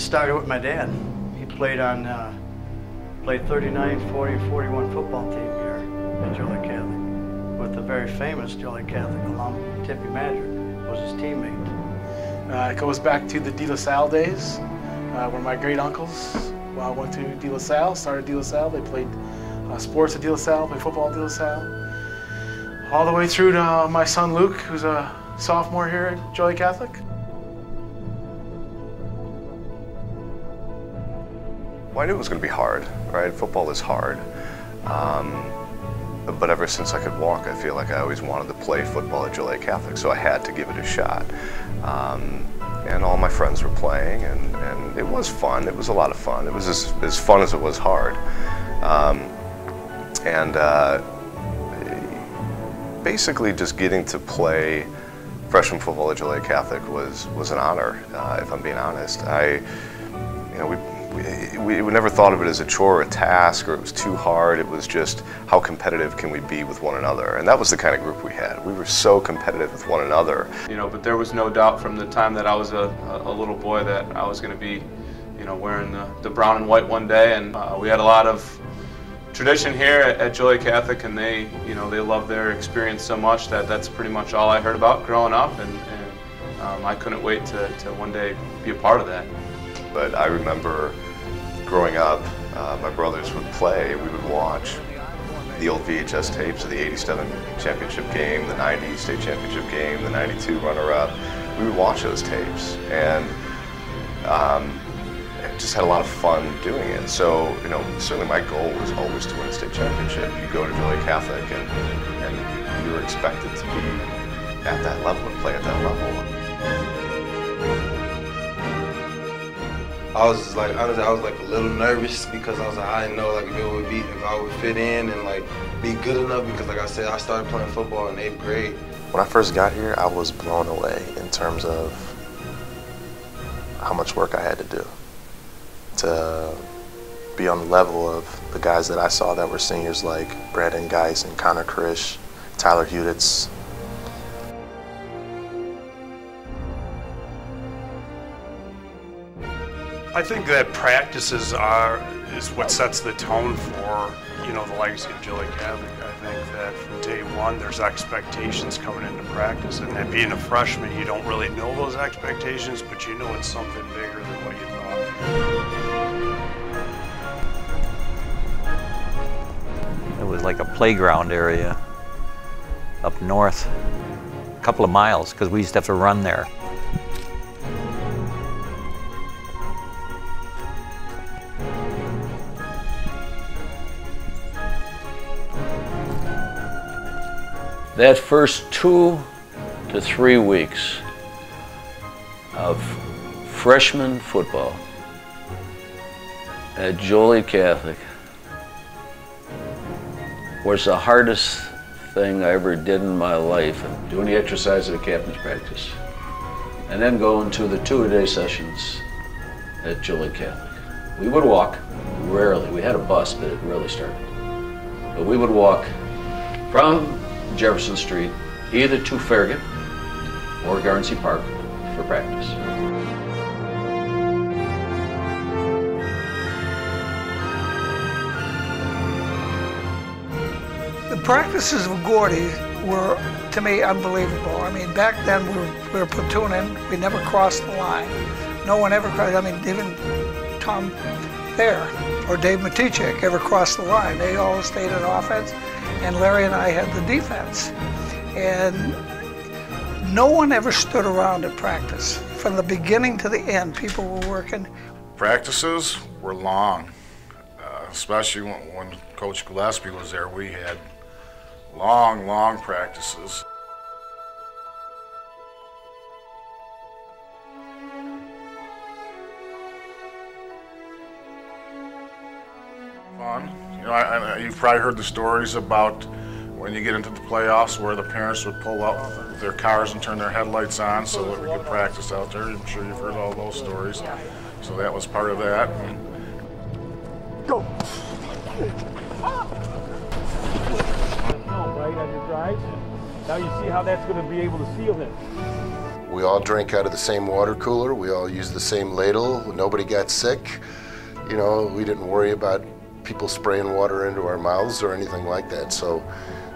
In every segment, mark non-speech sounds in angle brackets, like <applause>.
started with my dad. He played on, uh, played 39, 40, 41 football team here at Joliet Catholic with the very famous Joliet Catholic alum, Tippy Madrick, was his teammate. Uh, it goes back to the De La Salle days, uh, where my great uncles well, went to De La Salle, started De La Salle. They played uh, sports at De La Salle, played football at De La Salle. All the way through to uh, my son Luke, who's a sophomore here at Joliet Catholic. Well, I knew it was going to be hard, right? Football is hard. Um, but ever since I could walk, I feel like I always wanted to play football at Joliet Catholic, so I had to give it a shot. Um, and all my friends were playing, and, and it was fun. It was a lot of fun. It was as, as fun as it was hard. Um, and uh, basically, just getting to play freshman football at Joliet Catholic was was an honor, uh, if I'm being honest. I, you know, we we, we, never thought of it as a chore or a task or it was too hard. It was just how competitive can we be with one another. And that was the kind of group we had. We were so competitive with one another. You know, but there was no doubt from the time that I was a, a little boy that I was going to be, you know, wearing the, the brown and white one day. And uh, we had a lot of tradition here at, at Joliet Catholic and they, you know, they love their experience so much that that's pretty much all I heard about growing up. And, and um, I couldn't wait to, to one day be a part of that. But I remember growing up, uh, my brothers would play, we would watch the old VHS tapes of the 87 championship game, the 90 state championship game, the 92 runner-up. We would watch those tapes and um, just had a lot of fun doing it. So, you know, certainly my goal was always to win a state championship. You go to Joliet Catholic and, and you were expected to be at that level and play at that level. I was like honestly I was like a little nervous because I was like I didn't know like if it would be if I would fit in and like be good enough because like I said I started playing football in eighth grade. When I first got here, I was blown away in terms of how much work I had to do to be on the level of the guys that I saw that were seniors like Brandon Geis and Connor Krish, Tyler Huditz, I think that practices are is what sets the tone for you know the legacy of Joliet Catholic. I think that from day one there's expectations coming into practice, and that being a freshman you don't really know those expectations, but you know it's something bigger than what you thought. It was like a playground area up north, a couple of miles because we used to have to run there. That first two to three weeks of freshman football at Joliet Catholic was the hardest thing I ever did in my life. Doing the exercise at a captain's practice. And then going to the two-a-day sessions at Joliet Catholic. We would walk, rarely. We had a bus, but it rarely started. But we would walk from Jefferson Street, either to Farragut or Garnsey Park for practice. The practices of Gordie were, to me, unbelievable. I mean, back then we were, we were platooning. We never crossed the line. No one ever crossed. I mean, even Tom Thayer or Dave Matichek ever crossed the line. They all stayed in offense and Larry and I had the defense. And no one ever stood around at practice. From the beginning to the end, people were working. Practices were long, uh, especially when, when Coach Gillespie was there. We had long, long practices. You've probably heard the stories about when you get into the playoffs where the parents would pull out their cars and turn their headlights on so that we could practice out there. I'm sure you've heard all those stories. So that was part of that. Go. Right on your drive. Now you see how that's going to be able to seal it. We all drank out of the same water cooler. We all used the same ladle. Nobody got sick. You know, we didn't worry about people spraying water into our mouths or anything like that. So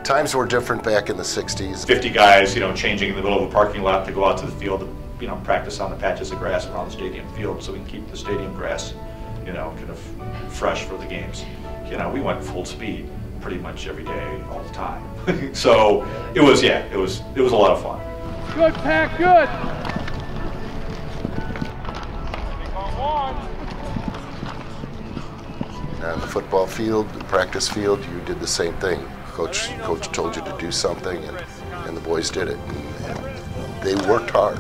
times were different back in the 60s. 50 guys, you know, changing in the middle of a parking lot to go out to the field to, you know, practice on the patches of grass around the stadium field so we can keep the stadium grass, you know, kind of fresh for the games. You know, we went full speed pretty much every day, all the time. <laughs> so it was, yeah, it was, it was a lot of fun. Good pack, good. On the football field, the practice field, you did the same thing. Coach, coach told you to do something, and, and the boys did it. And, and they worked hard.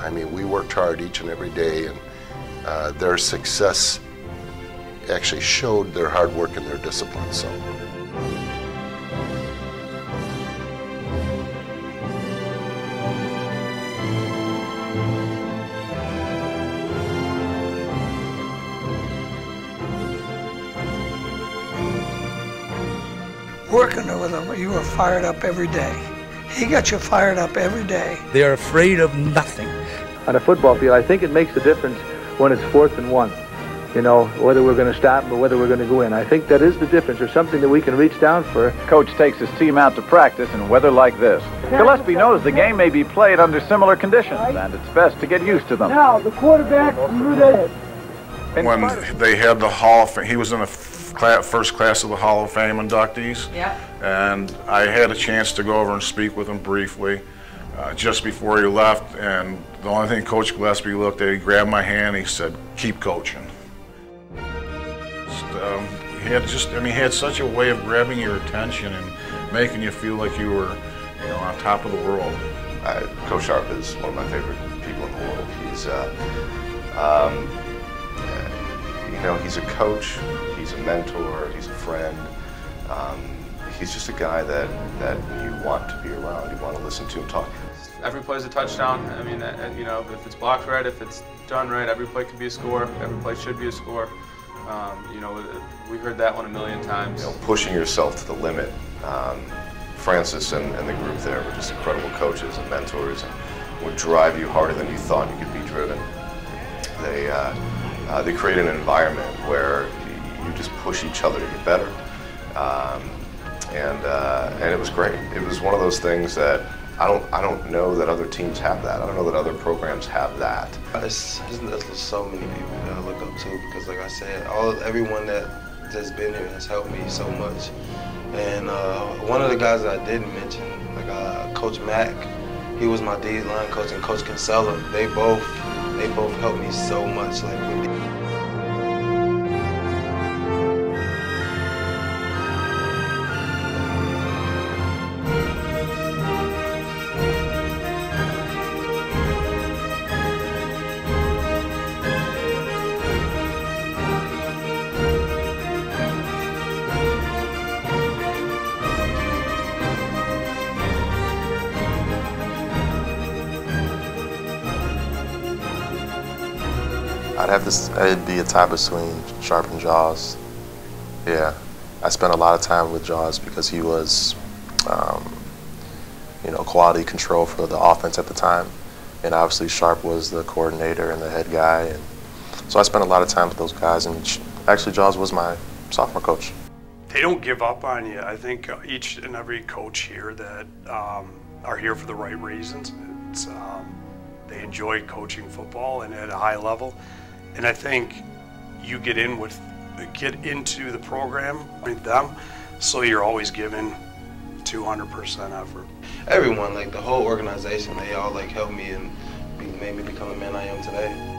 I mean, we worked hard each and every day, and uh, their success actually showed their hard work and their discipline. So. Working with him, you were fired up every day. He got you fired up every day. They're afraid of nothing. On a football field, I think it makes a difference when it's fourth and one. You know, whether we're going to stop or whether we're going to go in. I think that is the difference. or something that we can reach down for. Coach takes his team out to practice in weather like this. Gillespie knows the game may be played under similar conditions, and it's best to get used to them. Now, the quarterback threw that. When they had the Hall of Fame, he was in the first class of the Hall of Fame inductees. Yeah. And I had a chance to go over and speak with him briefly uh, just before he left. And the only thing Coach Gillespie looked at, he grabbed my hand, he said, keep coaching. Just, um, he had just, I mean, he had such a way of grabbing your attention and making you feel like you were, you know, on top of the world. Uh, Coach Sharp is one of my favorite people in the world. He's, uh, um, you know, he's a coach, he's a mentor, he's a friend. Um, he's just a guy that, that you want to be around, you want to listen to him talk. Every play is a touchdown. I mean, uh, you know, if it's blocked right, if it's done right, every play can be a score. Every play should be a score. Um, you know, we heard that one a million times. You know, pushing yourself to the limit. Um, Francis and, and, the group there were just incredible coaches and mentors and would drive you harder than you thought you could be driven. They, uh, uh, they create an environment where you just push each other to get better. Um, and, uh, and it was great. It was one of those things that I don't, I don't know that other teams have that. I don't know that other programs have that. There's so many people that I look up to because, like I said, all everyone that has been here has helped me so much. And uh, one of the guys that I didn't mention, like uh, Coach Mack, he was my D line coach, and Coach Kinsella. They both, they both helped me so much. Like this, it'd be a tie between Sharp and Jaws. Yeah. I spent a lot of time with Jaws because he was, um, you know, quality control for the offense at the time. And obviously Sharp was the coordinator and the head guy. And so I spent a lot of time with those guys. And actually Jaws was my sophomore coach. They don't give up on you. I think each and every coach here that um, are here for the right reasons. Um, they enjoy coaching football and at a high level. And I think you get in with get into the program with them, so you're always giving 200% effort. Everyone, like the whole organization, they all like helped me and made me become the man I am today.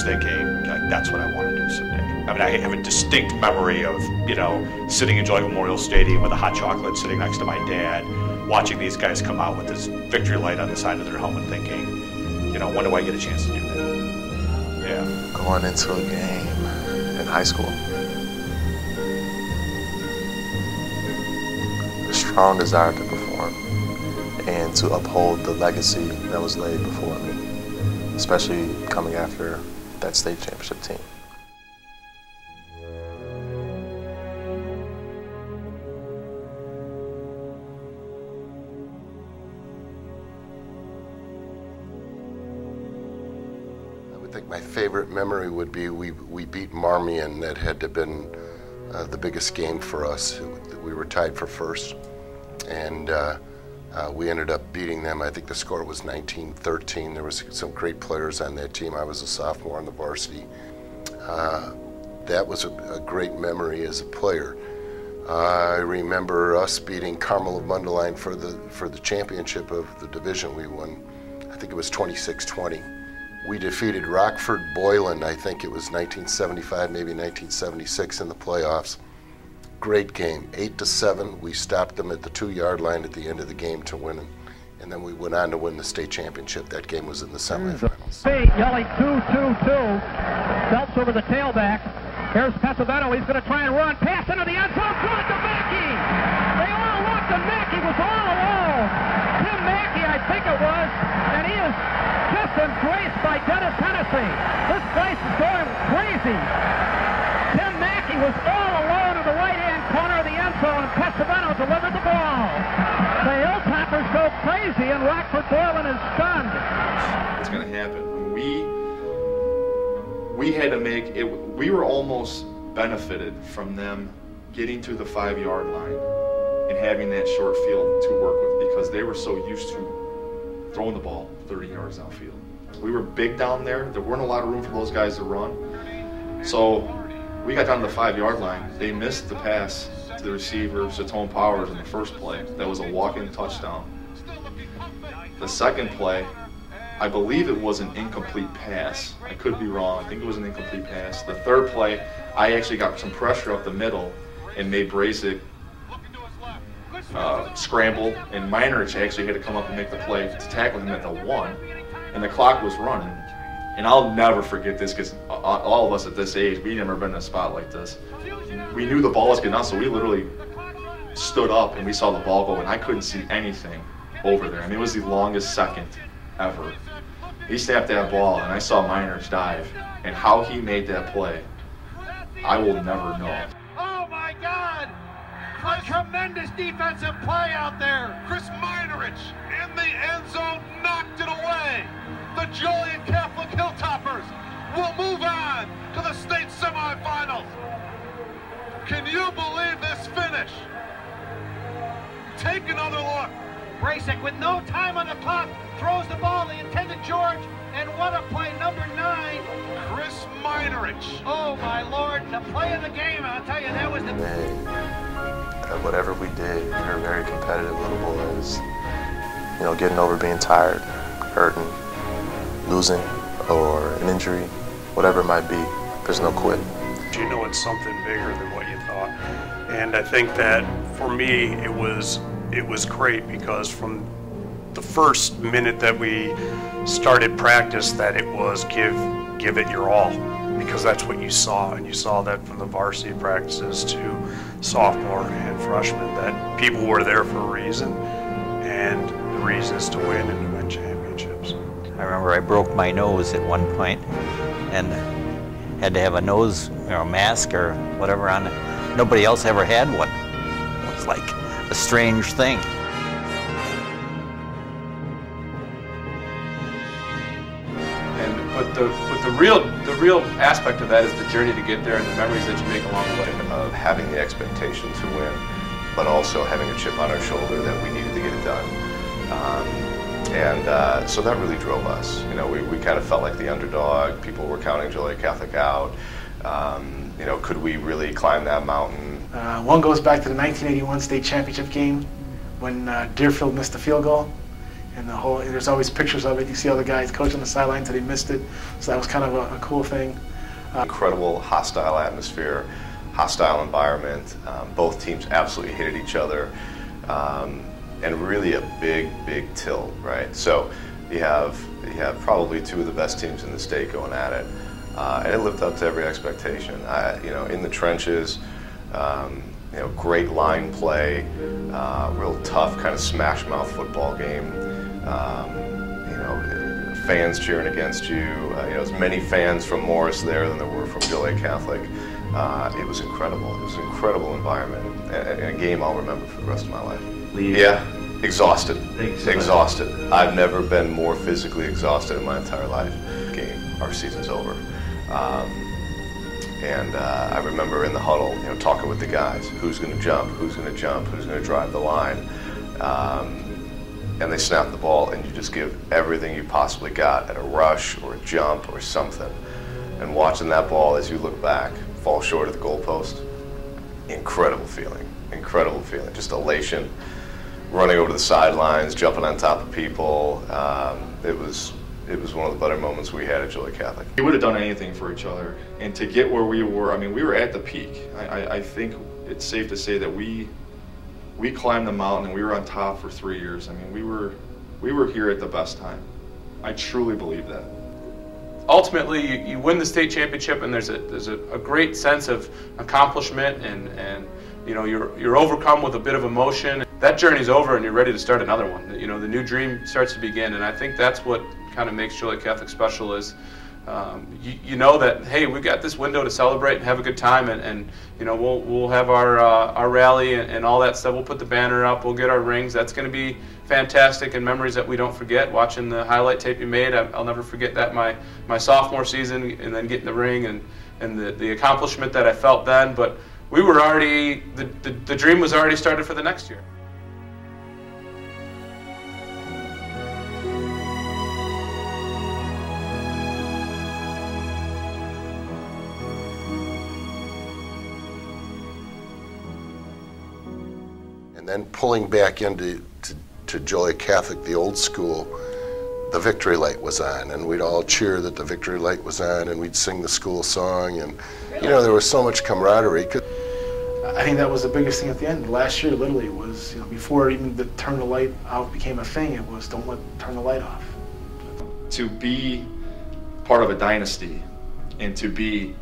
Just thinking, like, that's what I want to do someday. I mean, I have a distinct memory of, you know, sitting in Joy Memorial Stadium with a hot chocolate sitting next to my dad, watching these guys come out with this victory light on the side of their helmet thinking, you know, when do I get a chance to do that? Yeah. Going into a game in high school. A strong desire to perform. and to uphold the legacy that was laid before me, especially coming after that state championship team. I would think my favorite memory would be we, we beat Marmion. That had to have been uh, the biggest game for us. We were tied for first, and uh, uh, we ended up beating them. I think the score was 19-13. There was some great players on that team. I was a sophomore on the varsity. Uh, that was a, a, great memory as a player. I remember us beating Carmel of Mundelein for the for the championship of the division. We won. I think it was 26-20 we defeated Rockford Boylan, I think it was 1975, maybe 1976 in the playoffs. Great game, eight to seven. We stopped them at the two-yard line at the end of the game to win, and then we went on to win the state championship. That game was in the semifinals. yelling two, two, two. Phelps over the tailback. Here's Pesavento. He's going to try and run. Pass into the end zone. It to Mackey. They all looked, and Mackey was all alone. Tim Mackey, I think it was, and he is just embraced by Dennis Hennessy. This place is going crazy. Tim Mackey was all alone in the right-hand corner of the end zone, and Pesavento delivered the ball. The Hilltoppers go crazy, and Rockford Boylan is stunned. What's going to happen? We we had to make it. We were almost benefited from them getting to the five-yard line and having that short field to work with because they were so used to throwing the ball 30 yards downfield. We were big down there. There weren't a lot of room for those guys to run. So we got down to the five yard line. They missed the pass to the receiver, Satone Powers, in the first play. That was a walk in touchdown. The second play, I believe it was an incomplete pass. I could be wrong. I think it was an incomplete pass. The third play, I actually got some pressure up the middle and made Brasic uh, scramble, and Meinerich actually had to come up and make the play to tackle him at the one, and the clock was running. And I'll never forget this because all of us at this age, we never been in a spot like this. We knew the ball was getting out, so we literally stood up and we saw the ball go, and I couldn't see anything over there. I mean, it was the longest second ever. He snapped that ball, and I saw Meinerich dive, and how he made that play, I will never know. Oh my God! A tremendous defensive play out there. Chris Meinerich in the end zone knocked it away. The Joliet Catholic Hilltoppers will move on to the state semifinals. Can you believe this finish? Take another look. Brasic with no time on the clock throws the ball the intended George and what a play number nine Chris Meinerich oh my lord the play of the game I'll tell you that was the uh, whatever we did we were very competitive little boys you know getting over being tired hurting losing or an injury whatever it might be there's no quit you know it's something bigger than what you thought and I think that for me it was it was great because from the first minute that we started practice that it was give give it your all because that's what you saw and you saw that from the varsity practices to sophomore and freshman that people were there for a reason and the reason is to win and to win championships. I remember I broke my nose at one point and had to have a nose you know, mask or whatever on it. Nobody else ever had one. It was like a strange thing. And but the but the real the real aspect of that is the journey to get there and the memories that you make along the way. Of having the expectation to win, but also having a chip on our shoulder that we needed to get it done. Um, and uh, so that really drove us. You know, we, we kind of felt like the underdog. People were counting Joliet Catholic out. Um, you know, could we really climb that mountain? Uh, one goes back to the 1981 state championship game when uh, Deerfield missed the field goal. And the whole, there's always pictures of it. You see all the guys coaching the sideline until they missed it. So that was kind of a, a cool thing. Uh, Incredible hostile atmosphere, hostile environment. Um, both teams absolutely hated each other. Um, and really a big, big tilt, right? So you have, you have probably two of the best teams in the state going at it. Uh, and it lived up to every expectation. I, you know, in the trenches, um, you know, great line play, uh, real tough kind of smash mouth football game. Um, you know, fans cheering against you. Uh, you know, as many fans from Morris there than there were from Joliet Catholic. Uh, it was incredible. It was an incredible environment and a game I'll remember for the rest of my life. Leave. Yeah, exhausted. Thanks. Exhausted. I've never been more physically exhausted in my entire life. Game, our season's over. Um, and uh, I remember in the huddle, you know, talking with the guys, who's going to jump, who's going to jump, who's going to drive the line. Um, and they snap the ball, and you just give everything you possibly got at a rush or a jump or something. And watching that ball as you look back fall short of the goalpost, incredible feeling, incredible feeling, just elation. Running over the sidelines, jumping on top of people. Um, it was it was one of the better moments we had at Joliet Catholic. We would have done anything for each other, and to get where we were, I mean, we were at the peak. I, I, I think it's safe to say that we we climbed the mountain and we were on top for three years. I mean, we were we were here at the best time. I truly believe that. ultimately you, you win the state championship and there's a there's a, a great sense of accomplishment and and you know you're you're overcome with a bit of emotion that journey's over and you're ready to start another one. You know the new dream starts to begin and i think that's what kind of makes Joliet Catholic special is um, you, you know that hey we've got this window to celebrate and have a good time and, and you know we'll we'll have our uh, our rally and, and all that stuff. We'll put the banner up. We'll get our rings. That's going to be fantastic and memories that we don't forget. Watching the highlight tape you made I, I'll never forget that my my sophomore season and then getting the ring and and the, the accomplishment that I felt then. But we were already the, the, the dream was already started for the next year then pulling back into to, to Joliet Catholic, the old school, the victory light was on, and we'd all cheer that the victory light was on, and we'd sing the school song, and you know there was so much camaraderie. I think that was the biggest thing at the end. Last year, literally, was you know before even the turn the light out became a thing. It was don't let turn the light off. To be part of a dynasty and to be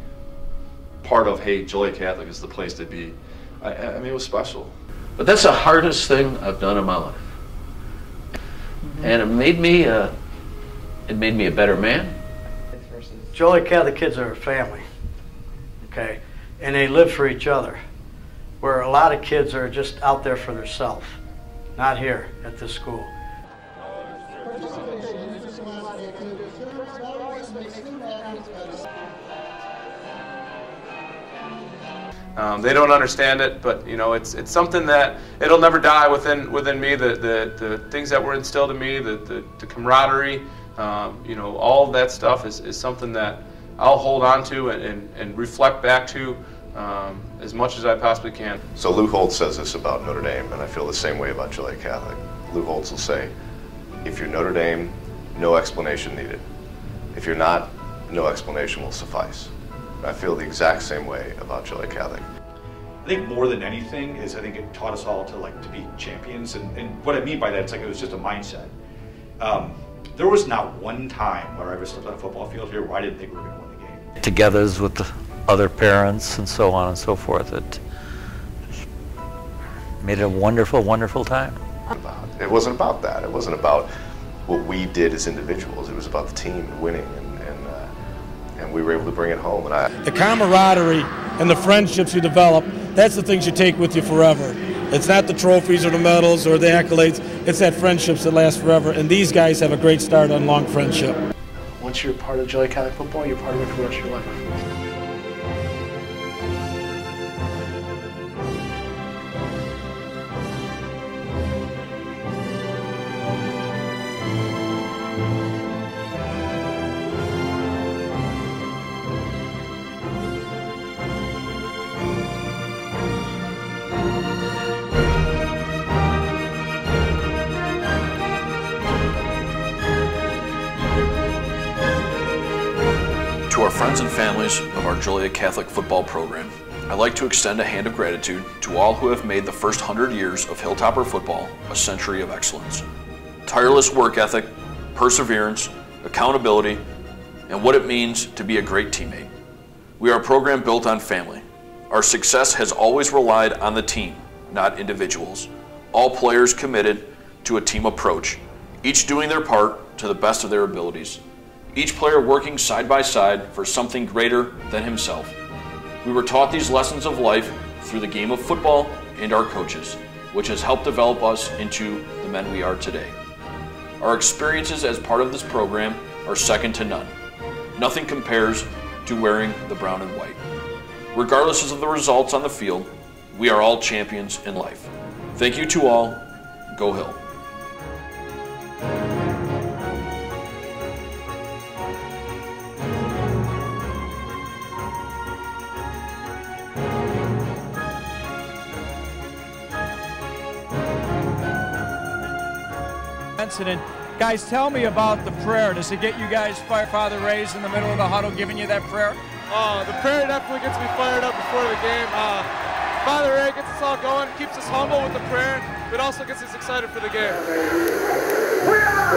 part of hey Joliet Catholic is the place to be. I, I mean it was special. But that's the hardest thing I've done in my life. And it made me uh, it made me a better man. Joliet the kids are a family, okay, and they live for each other. Where a lot of kids are just out there for themselves, not here at this school. Um, they don't understand it, but you know, it's it's something that it'll never die within within me. The the, the things that were instilled in me, the the, the camaraderie, um, you know, all that stuff is, is something that I'll hold on to and, and, and reflect back to um, as much as I possibly can. So Lou Holtz says this about Notre Dame, and I feel the same way about Joliet Catholic. Lou Holtz will say, if you're Notre Dame, no explanation needed. If you're not, no explanation will suffice. I feel the exact same way about Joliet Catholic. I think more than anything is I think it taught us all to like to be champions, and, and what I mean by that it's like it was just a mindset. Um, there was not one time where I ever stepped on a football field here where I didn't think we were going to win the game. togethers with the other parents and so on and so forth. It made it a wonderful, wonderful time. It wasn't about that. It wasn't about what we did as individuals. It was about the team and winning, and and, and we were able to bring it home. And I, The camaraderie and the friendships you develop, that's the things you take with you forever. It's not the trophies or the medals or the accolades, it's that friendships that last forever. And these guys have a great start on long friendship. Once you're part of Joliet Catholic football, you're part of it for the rest of your life. Our Joliet Catholic football program, I'd like to extend a hand of gratitude to all who have made the first hundred years of Hilltopper football a century of excellence. Tireless work ethic, perseverance, accountability, and what it means to be a great teammate. We are a program built on family, Our success has always relied on the team, not individuals. All players committed to a team approach, each doing their part to the best of their abilities. Each player working side by side for something greater than himself. We were taught these lessons of life through the game of football and our coaches, which has helped develop us into the men we are today. Our experiences as part of this program are second to none. Nothing compares to wearing the brown and white. Regardless of the results on the field, we are all champions in life. Thank you to all. Go Hill. Incident. Guys, tell me about the prayer. Does it get you guys fired, Father Ray's in the middle of the huddle, giving you that prayer? Uh, the prayer definitely gets me fired up before the game. Uh, Father Ray gets us all going, keeps us humble with the prayer, but also gets us excited for the game. We are